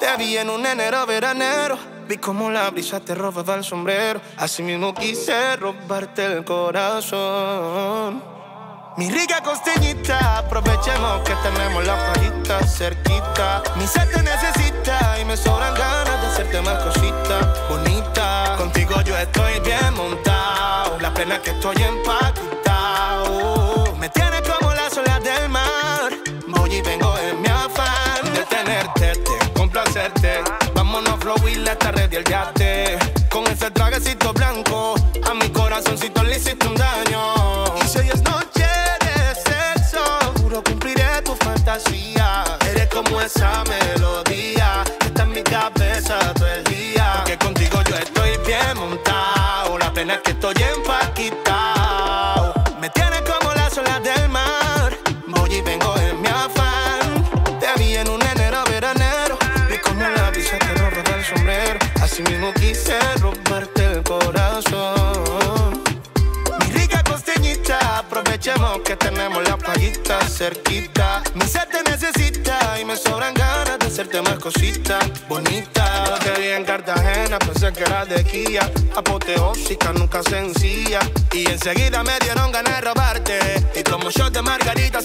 Te vi en un enero veranero. Vi como la brisa te robaba el sombrero. Así mismo quise robarte el corazón. Mi rica costeñita, aprovechemos que tenemos la playita cerquita. Mi ser te necesita y me sobran ganas de hacerte más cositas bonita. Contigo yo estoy bien montado, la pena que estoy empaquetado. Blanco, a mi corazoncito le hiciste un daño. Y si hoy es noche de sexo, juro cumpliré tu fantasía. Eres como esa melodía, que está en mi cabeza todo el día. Porque contigo yo estoy bien montado, la pena es que estoy empaquetado. Me tienes como las olas del Mismo quise robarte el corazón. Mi rica costeñita, aprovechemos que tenemos la playita cerquita. Mi ser te necesita y me sobran ganas de hacerte más cositas bonitas. Te vi en Cartagena, pensé que era de Kia. Apoteósica, nunca sencilla. Y enseguida me dieron ganas de robarte. Y como shot de margarita,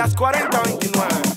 às 40 ou 29.